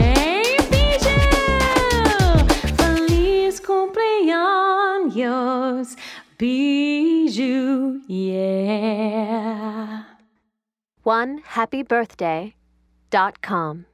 Hey, bijou! Feliz cumpleaños, bijou, yeah. One happy birthday dot com.